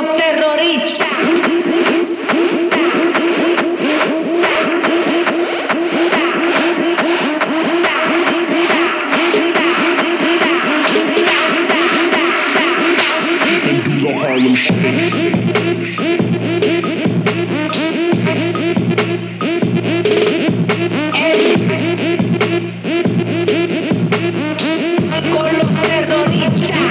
los terroristas. Con los terroristas.